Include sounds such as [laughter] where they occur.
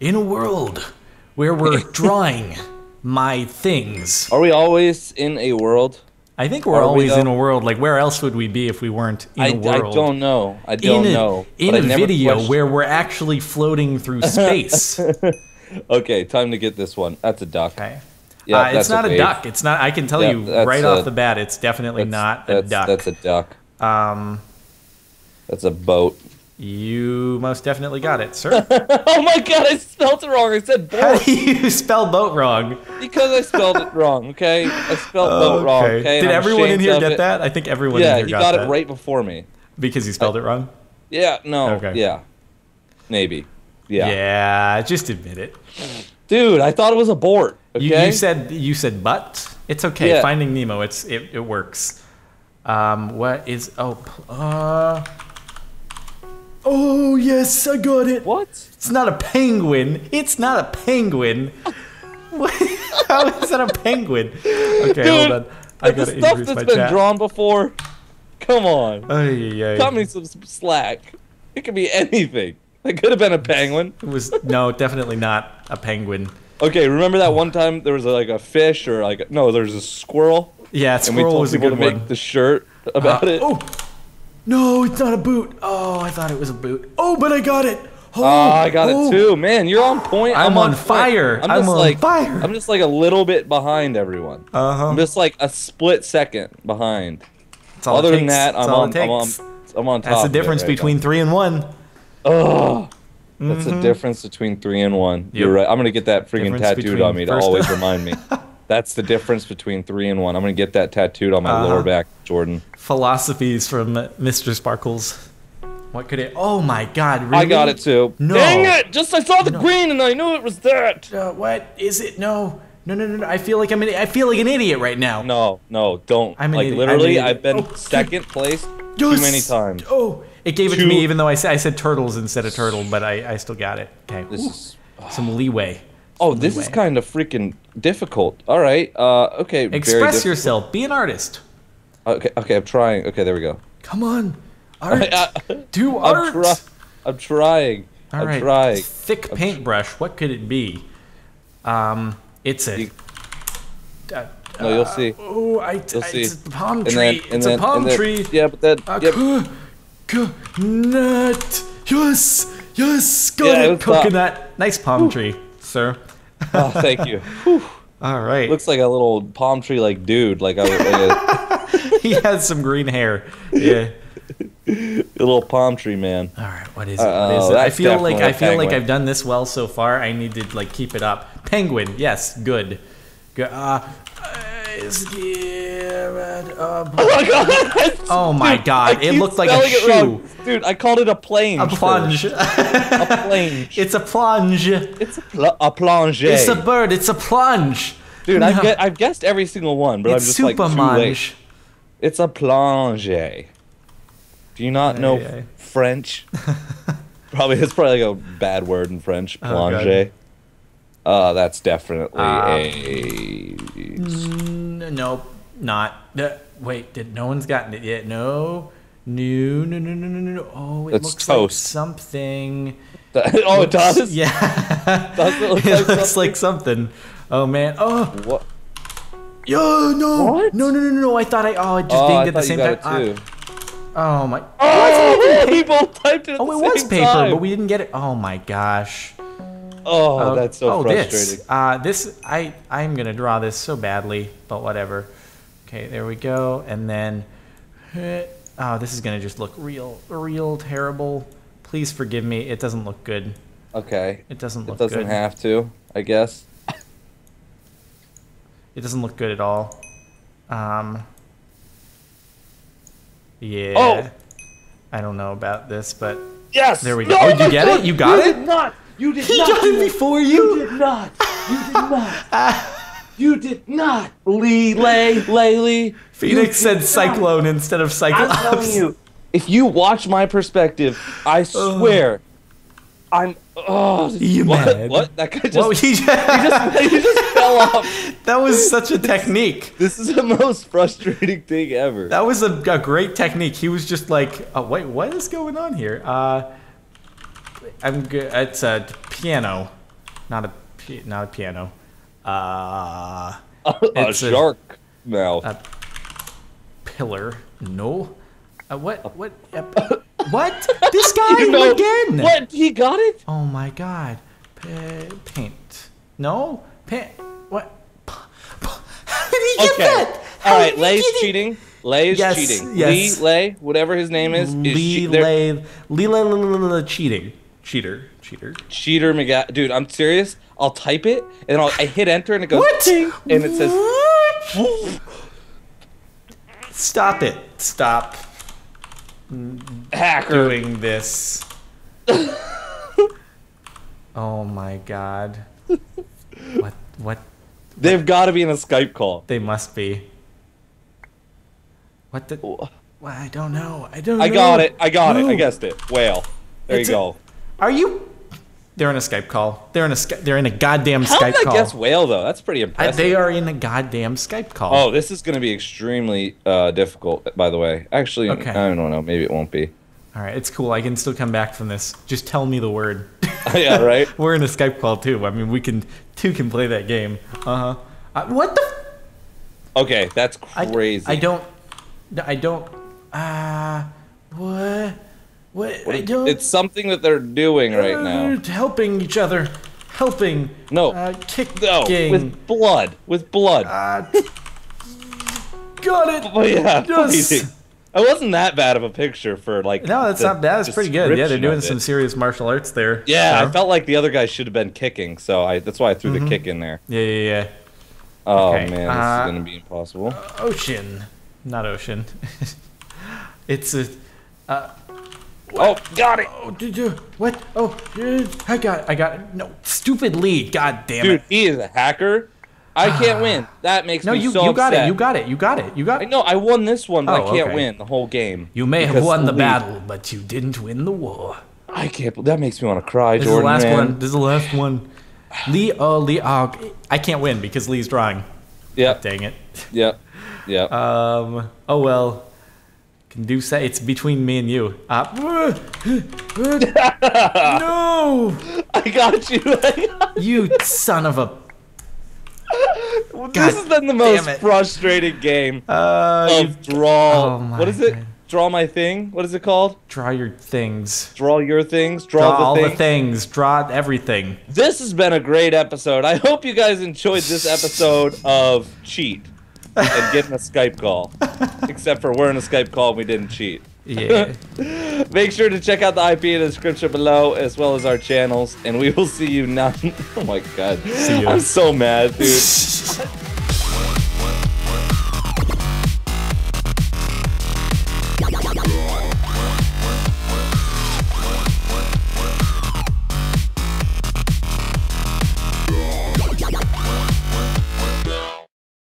in a world where we're [laughs] drawing my things. Are we always in a world? I think we're Are always though? in a world. Like, where else would we be if we weren't in I, a I world? I don't know. I don't in a, know. in but a I never video questioned- where we're actually floating through [laughs] space. Okay, time to get this one. That's a duck. Okay. Yeah, uh, it's not a, wave. duck. It's not. I can tell Yeah, you right a- off the bat. It's definitely That's, not a that's, duck. That's a duck. um, That's a boat. You most definitely got it, sir. [laughs] oh my god, I spelled it wrong. I said How boat do you [laughs] spell boat wrong? because I spelled it wrong. Okay, I spelled boat wrong. Okay, Did and everyone in here get it. that? I think everyone Yeah, in here he got, got that it right before me. because you spelled it wrong. Yeah, no, Okay. yeah, maybe. Yeah. Yeah, just admit it. dude, I thought it was a board. Okay, You, you said you said but. It's okay. Yeah. Finding Nemo. It's it, it works. Um, what is oh uh. Oh yes, I got it. what? It's not a penguin. It's not a penguin. What? [laughs] How is that a penguin? Okay, Dude, hold on. I the gotta stuff that's been drawn before. Come on, Ay, cut me some slack. It could be anything. It could have been a penguin. It was no, definitely not a penguin. Okay, remember that one time there was like a fish or like no, there's a squirrel, Yeah, and we squirrel told was a people good to make the shirt about Uh, it. Oh, no, it's not a boot. Oh, I thought it was a boot. Oh, but I got it. Oh, Oh, I got oh. it too, man. You're on point. I'm on point. fire. I'm I'm just on like fire. I'm just like a little bit behind everyone. Uh-huh. I'm just like a split second behind. That's all it Other than that, I'm on, I'm on. I'm on top. That's the difference right between three and one. now. Ugh. That's the difference between three and one. You're Mm-hmm. Right. I'm gonna get that freaking Difference tattooed on me to always remind me. [laughs] That's the difference between three and one. I'm gonna get that tattooed on my Uh-huh. lower back, Jordan. Philosophies from Mr. Sparklez. What could it? Oh my God! Really? I got it too. No. Dang it! Just I saw the green and I knew it was that. Uh, what is it? No, no, no, no, no. I feel like I'm an. I feel like an idiot right now. No, no, don't. I'm an like idiot. literally, I'm an I've been. Oh, second place Yes! too many times. Oh, it gave it to me even though I said I said turtles instead of turtle, but I, I still got it. Okay. This Ooh, is. some leeway. Oh, this is kind of freaking difficult. All right. Uh. Okay. Express yourself. Be an artist. Okay. Okay. I'm trying. Okay. There we go. Come on, [laughs] art. Do I'm, art. try- I'm trying. All I'm right. trying. Thick paintbrush. What could it be? Um, it's a. You- uh, No, you'll see. Oh, I, You'll I- see. it's a palm And tree. then, it's then, a palm then, tree. Yeah, but then. A yep. co- coconut. Yes, yes, got Yeah, it it. was palm- Coconut. Nice palm tree, sir. Oh, thank you. [laughs] Whew. All right. Looks like a little palm tree like dude, like [laughs] a, like he has some green hair. Yeah. a, [laughs] a little palm tree man. All right. What is it? What is it? I feel like definitely I a feel like. I've done this well so far. I need to like keep it up. Penguin. Yes. Good. Good. Uh, uh, scared of- [laughs] Oh my god! Oh my Dude, God, it keep looked like a spelling it wrong. Dude, I called it a plane. a plunge. [laughs] A plunge. it's a plunge. It's a, pl- a plonge. It's a bird. It's a plunge. Dude, No. I've, get, I've guessed every single one, but It's I'm just like super too late. It's a plonge. Do you not know Aye, aye. French? [laughs] probably it's probably like a bad word in French. Oh, Plonge. uh, that's definitely Uh, a. N- nope. Not. Uh, wait. Did no one's gotten it yet? No. No. No. No. No. No. No. no. Oh, it That's looks like toast. something. [laughs] oh, it does. [laughs] Yeah. Does it look [laughs] it like looks something? like something. Oh man. Oh. What? Yo. No. What? No. No. No. No. I thought I. Oh, I just Oh, dinged I at the same time. it. Ah, oh my. Oh, we both typed it. Oh, it was paper, time. but we didn't get it. Oh my gosh. Oh, Uh, that's so oh, frustrating. This, uh, this, I, I'm gonna draw this so badly, but whatever. Okay, there we go, and then, [laughs] oh, this is gonna just look real, real terrible. Please forgive me. It doesn't look good. Okay. It doesn't look It doesn't good. have to, I guess. [laughs] It doesn't look good at all. Um. Yeah. Oh! I don't know about this, but Yes. There we go. Oh, you get it? You got it? You Did not. You did he not. got do it before You you. did not. You did not. [laughs] you did not. Lee, Lay, Laylee. Phoenix said not. cyclone instead of I'm cyclops. telling you, if you watch my perspective, I swear, I'm. Oh, You what? mad? What? That guy just, Well, he, he just, he just [laughs] fell off. that was such a technique. This is the most frustrating thing ever. That was a, a great technique. He was just like, oh, wait, what is going on here? Uh, I'm good. It's uh, piano, not a not a piano. Uh, a It's a- shark mouth. a pillar. No. Uh, what? What? Uh, what? This guy You know- again? What? He got it? Oh my god. Pa- paint. No? Paint. What? How did he get Okay. that? How All right, Lay's cheating. Lay is Yes, cheating. yes. Lee, Lay, whatever his name is, is Lee che- Lay. Lee Lay. Lay- Lay- Lay- cheating. Cheater. Cheater. Cheater McGa- Dude, I'm serious. I'll type it and I'll, I hit enter and it goes What? ting, and it says What? Stop it. Stop hacker. doing this. [laughs] oh my god. What? What? They've got to be in a Skype call. They must be. What the? Well, I don't know. I don't. I know. got it. I got it. I guessed it. Whale. There It's you a- go. Are you? They're in a Skype call. They're in a. They're in a goddamn How Skype did I call. guess whale though? That's pretty I- impressive. they are in a goddamn Skype call. Oh, this is going to be extremely uh, difficult. By the way, actually, Okay. I don't know. Maybe it won't be. All right, it's cool. I can still come back from this. Just tell me the word. [laughs] yeah, right. [laughs] We're in a Skype call too. I mean, we can two can play that game. Uh huh. Uh, what the? F- Okay, that's crazy. I don't. I don't. Ah. what? What? It's something that they're doing right uh, now. helping each other. Helping. No. Uh, kicking. No, with blood. With blood. Uh, got it. oh [laughs] yeah, yes. It wasn't that bad of a picture for like. No, that's not bad. It's pretty good. Yeah, they're doing some serious martial arts there. Yeah, so. I felt like the other guy should have been kicking, so I that's why I threw Mm-hmm. the kick in there. Yeah, yeah, yeah. Oh Okay, man, this uh, is gonna be impossible. Ocean, not ocean. [laughs] it's a. Oh, got it, Oh, did you what? Oh, uh, I got, I got. it. No, stupid lead. God damn dude. it. He is a hacker. I can't win. [sighs] That makes No, me you, so you got it. You got it. You got it. You got it. No, I won this one, but Oh, I can't okay. win the whole game. You may have won the Lee- battle, but you didn't win the war. I can't. That makes me want to cry, This Jordan. is the last man. one. This is the last one. Lee, oh, Lee, oh, I can't win because Lee's drawing. Yeah. Dang it. Yep. Yep. Um. Oh well. Can do say it's between me and you. Uh, [laughs] no, I got you. you son of a. this has been the most frustrating game Uh, of draw. oh what is it? God. Draw my thing. What is it called? draw your things. Draw your things. Draw, Draw the all the things. Draw everything. This has been a great episode. I hope you guys enjoyed this episode of Cheat and getting a Skype call. [laughs] Except for we're in a Skype call and we didn't cheat. Yeah. [laughs] Make sure to check out the IP in the description below as well as our channels, and we will see you now. [laughs] oh my god. See. I'm so mad, dude.